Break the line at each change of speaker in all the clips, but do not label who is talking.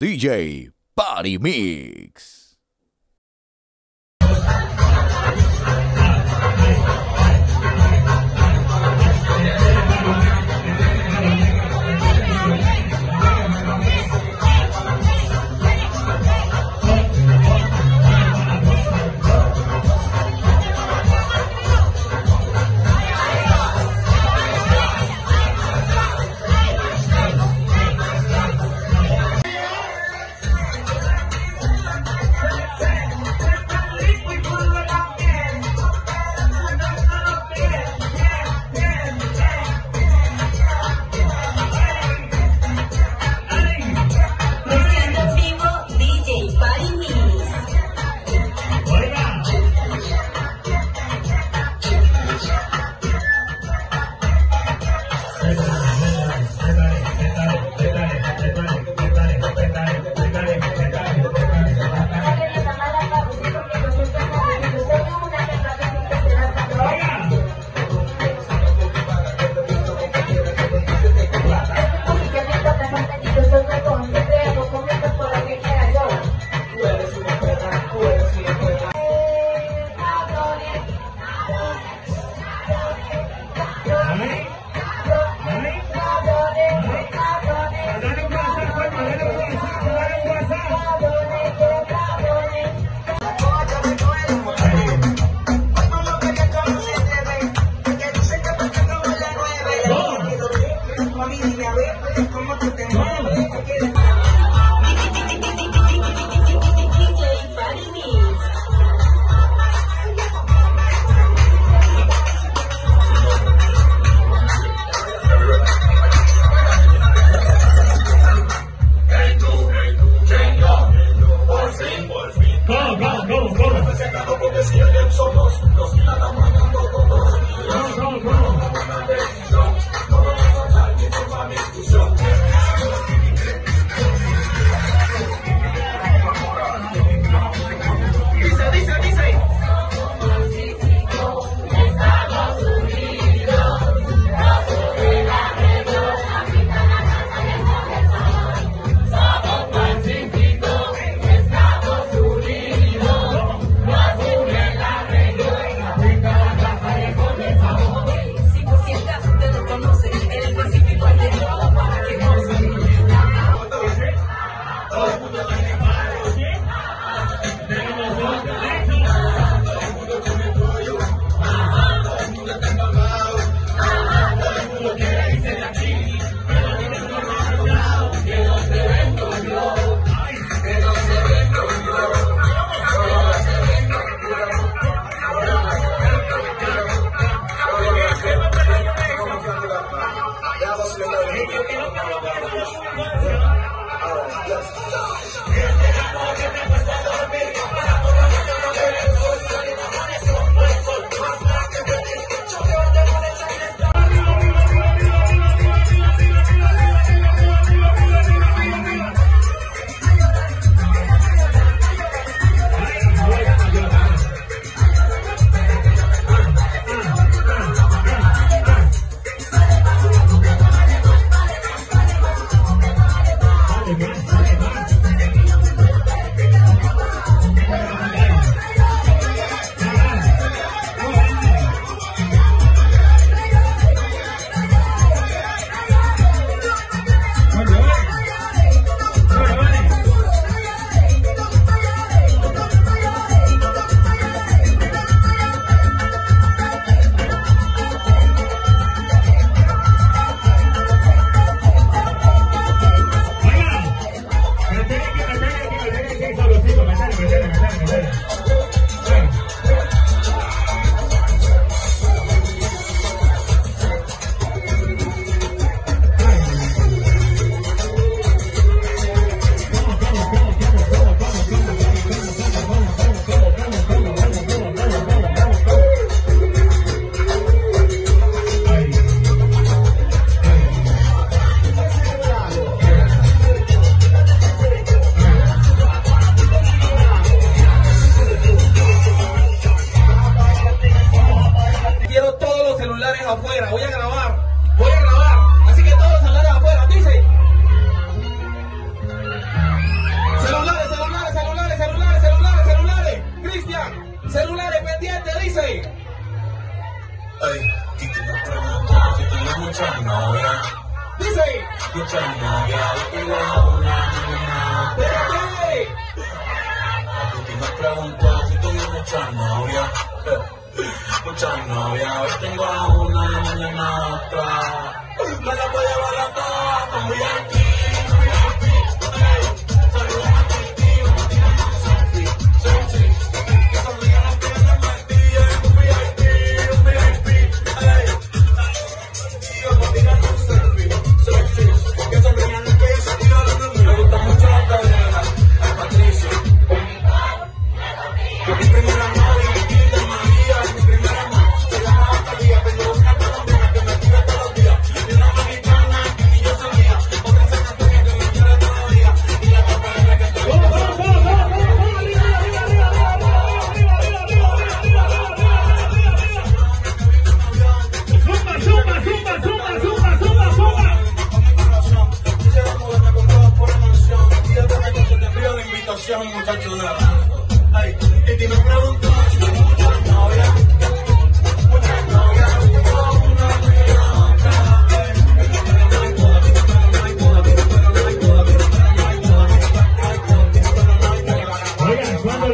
DJ Party Mix.
DJ
afuera, voy a grabar, voy a grabar. Así que todos salgan afuera, dice. Celulares, celulares, celulares, celulares, celulares, celulares. Cristian, celulares pendientes, dice.
Ay, Tito me preguntó si tenía mucha novia.
Dice.
Mucha novia, le tengo una
Espérate.
Tito me preguntó si tenía mucha novia muchas novias, hoy tengo a una, mañana a otra. Me la voy a llevar a todas,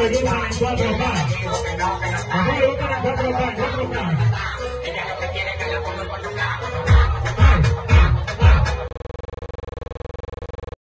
Levanta na quadra, vai. Levanta na quadra, vai. Vai trocar.